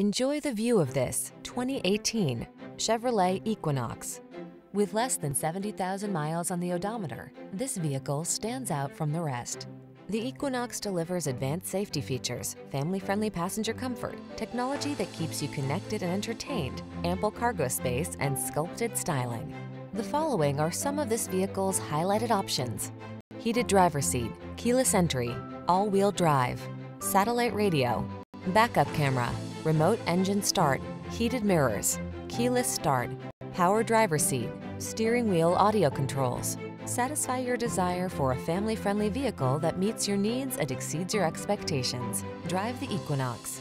Enjoy the view of this 2018 Chevrolet Equinox. With less than 70,000 miles on the odometer, this vehicle stands out from the rest. The Equinox delivers advanced safety features, family-friendly passenger comfort, technology that keeps you connected and entertained, ample cargo space, and sculpted styling. The following are some of this vehicle's highlighted options. Heated driver seat, keyless entry, all-wheel drive, satellite radio, backup camera, remote engine start, heated mirrors, keyless start, power driver seat, steering wheel audio controls, Satisfy your desire for a family-friendly vehicle that meets your needs and exceeds your expectations. Drive the Equinox.